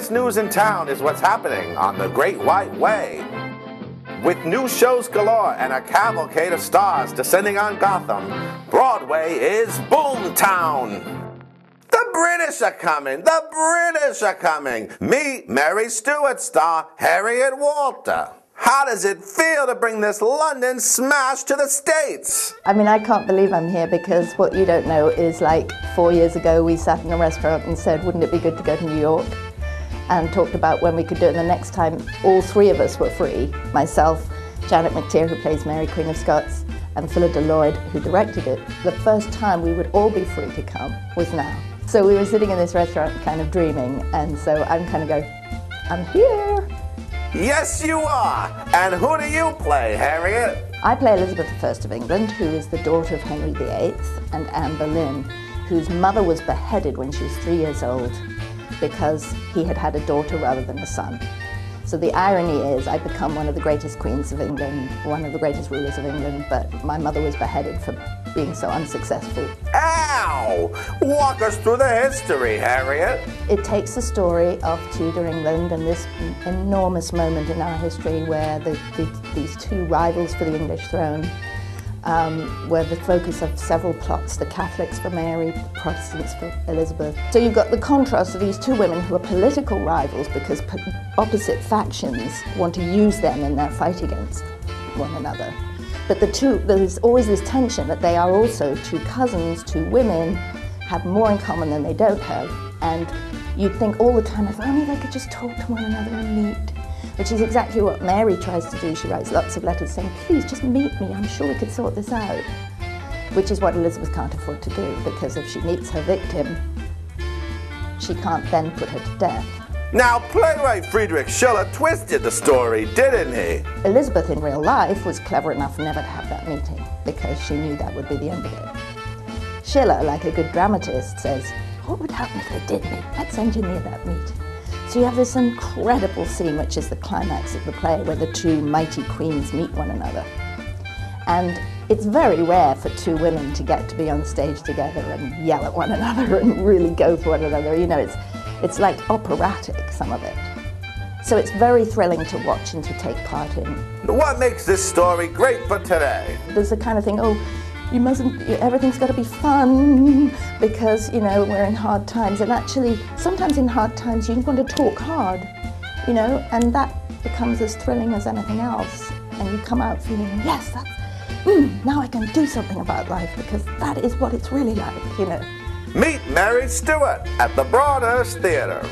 biggest news in town is what's happening on the Great White Way. With new shows galore and a cavalcade of stars descending on Gotham, Broadway is Boomtown. The British are coming! The British are coming! Meet Mary Stuart star Harriet Walter. How does it feel to bring this London smash to the States? I mean, I can't believe I'm here because what you don't know is like four years ago we sat in a restaurant and said, wouldn't it be good to go to New York? And talked about when we could do it. And the next time, all three of us were free myself, Janet McTeer, who plays Mary, Queen of Scots, and Phyllida Lloyd, who directed it. The first time we would all be free to come was now. So we were sitting in this restaurant kind of dreaming, and so I'm kind of going, I'm here. Yes, you are. And who do you play, Harriet? I play Elizabeth I of England, who is the daughter of Henry VIII, and Anne Boleyn, whose mother was beheaded when she was three years old because he had had a daughter rather than a son. So the irony is I become one of the greatest queens of England, one of the greatest rulers of England, but my mother was beheaded for being so unsuccessful. Ow! Walk us through the history, Harriet. It takes the story of Tudor England and this enormous moment in our history where the, the, these two rivals for the English throne um, were the focus of several plots, the Catholics for Mary, the Protestants for Elizabeth. So you've got the contrast of these two women who are political rivals because opposite factions want to use them in their fight against one another. But the two, there's always this tension that they are also two cousins, two women, have more in common than they don't have. And you'd think all the time, if only they could just talk to one another and meet which is exactly what Mary tries to do. She writes lots of letters saying, please just meet me, I'm sure we could sort this out. Which is what Elizabeth can't afford to do, because if she meets her victim, she can't then put her to death. Now, playwright Friedrich Schiller twisted the story, didn't he? Elizabeth in real life was clever enough never to have that meeting, because she knew that would be the end of it. Schiller, like a good dramatist, says, what would happen if they did meet? Let's engineer that meeting. So you have this incredible scene, which is the climax of the play, where the two mighty queens meet one another. And it's very rare for two women to get to be on stage together and yell at one another and really go for one another. You know, it's, it's like operatic, some of it. So it's very thrilling to watch and to take part in. What makes this story great for today? There's the kind of thing, oh, you mustn't, everything's got to be fun because, you know, we're in hard times. And actually, sometimes in hard times, you want to talk hard, you know, and that becomes as thrilling as anything else. And you come out feeling, yes, that's, mm, now I can do something about life because that is what it's really like, you know. Meet Mary Stuart at the Broadhurst Theatre.